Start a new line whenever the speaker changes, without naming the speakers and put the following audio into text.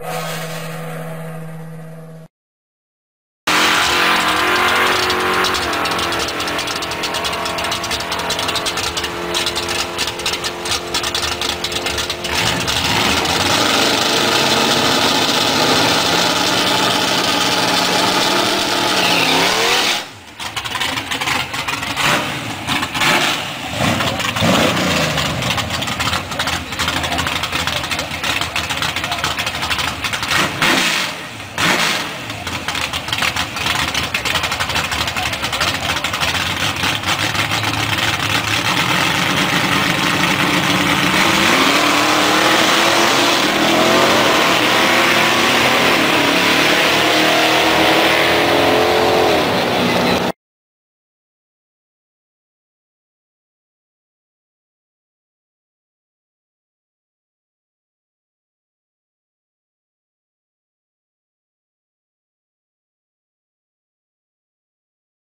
you